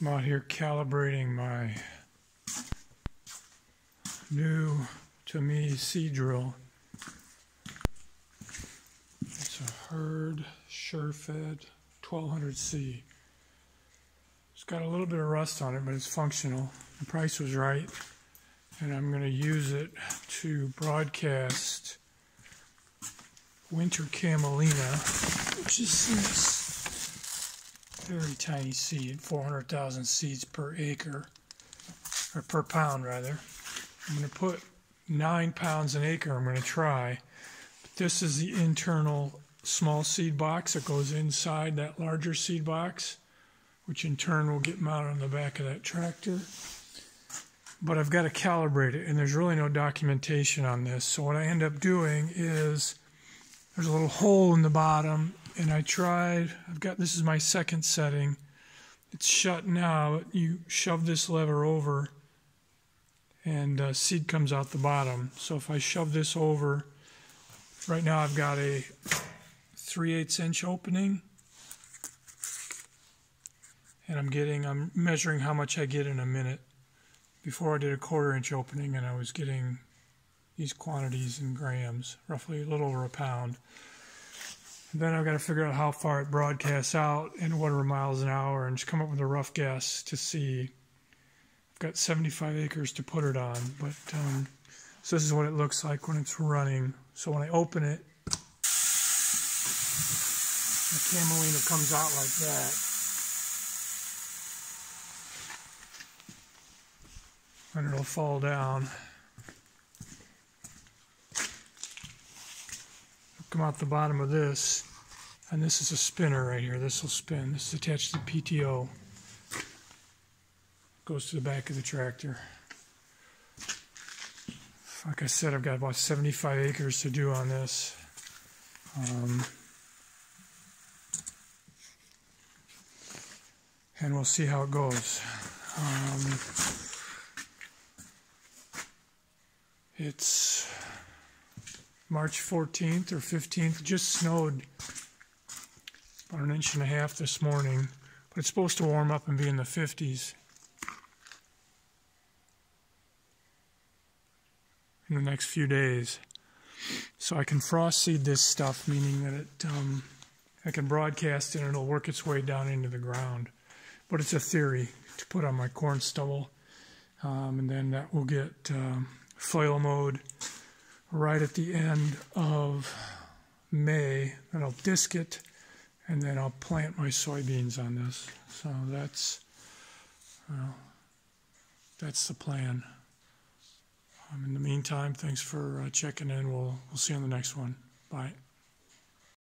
I'm out here calibrating my new, to me, seed drill. It's a Herd SureFed 1200C. It's got a little bit of rust on it, but it's functional. The price was right. And I'm going to use it to broadcast winter camelina, which is very tiny seed, 400,000 seeds per acre, or per pound rather. I'm going to put nine pounds an acre. I'm going to try. This is the internal small seed box that goes inside that larger seed box, which in turn will get mounted on the back of that tractor. But I've got to calibrate it, and there's really no documentation on this. So what I end up doing is there's a little hole in the bottom and I tried I've got this is my second setting. It's shut now you shove this lever over and uh, seed comes out the bottom. So if I shove this over right now I've got a 3 8 inch opening. And I'm getting I'm measuring how much I get in a minute. Before I did a quarter inch opening and I was getting these quantities in grams, roughly a little over a pound. Then I've got to figure out how far it broadcasts out and what are miles an hour and just come up with a rough guess to see. I've got 75 acres to put it on, but um, so this is what it looks like when it's running. So when I open it, the camelina comes out like that. And it'll fall down. Come out the bottom of this. And this is a spinner right here. This will spin. This is attached to the PTO. Goes to the back of the tractor. Like I said, I've got about 75 acres to do on this. Um, and we'll see how it goes. Um, it's March 14th or 15th. Just snowed about an inch and a half this morning, but it's supposed to warm up and be in the 50s in the next few days. So I can frost seed this stuff, meaning that it um, I can broadcast it and it'll work its way down into the ground. But it's a theory to put on my corn stubble, um, and then that will get um, flail mowed right at the end of May. And I'll disc it, and then I'll plant my soybeans on this. So that's well, that's the plan. Um, in the meantime, thanks for uh, checking in. We'll we'll see you on the next one. Bye.